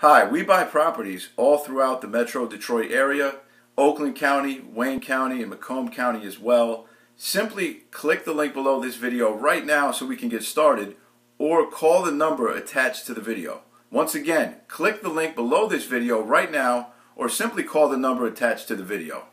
Hi, we buy properties all throughout the Metro Detroit area, Oakland County, Wayne County, and Macomb County as well. Simply click the link below this video right now so we can get started or call the number attached to the video. Once again, click the link below this video right now or simply call the number attached to the video.